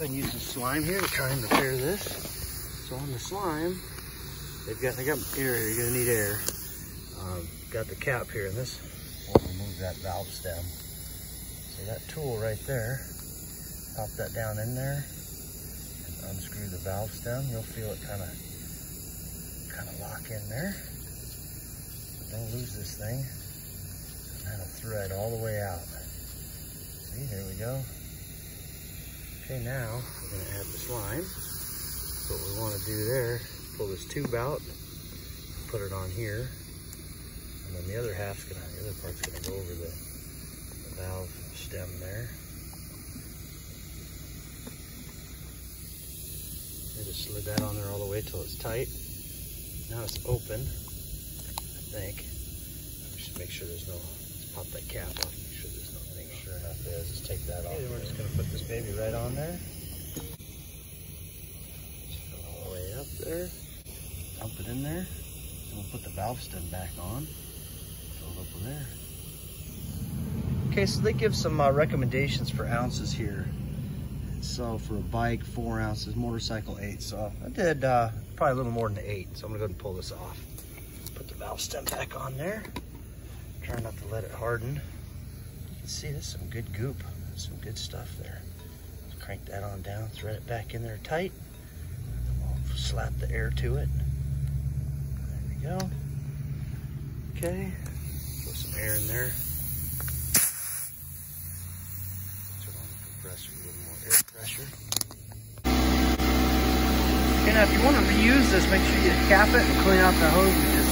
Go and use the slime here to try and repair this. So on the slime, they've got, I got air, you're gonna need air. Um, got the cap here and this will remove that valve stem. So that tool right there, pop that down in there and unscrew the valve stem. You'll feel it kind of kind of lock in there. Don't lose this thing. And that'll thread all the way out. See, there we go. Okay, now we're gonna add the slime. So what we wanna do there, pull this tube out, put it on here, and then the other half's gonna, the other part's gonna go over the, the valve stem there. I just slid that on there all the way till it's tight. Now it's open, I think. Should make sure there's no, let's pop that cap off, make sure there's no nothing. Sure enough, there is. Just take that off. Okay, we're just gonna put baby right on there. All the way up there. Dump it in there. And we'll put the valve stem back on. Fill it up. Okay, so they give some uh, recommendations for ounces here. So for a bike, four ounces, motorcycle, eight. So I did uh, probably a little more than eight. So I'm gonna go ahead and pull this off. Put the valve stem back on there. Try not to let it harden. You can see there's some good goop, some good stuff there. Crank that on down, thread it back in there tight. We'll slap the air to it. There we go. Okay, put some air in there. Turn on the compressor, a little more air pressure. Okay, now if you want to reuse this, make sure you cap it and clean out the hose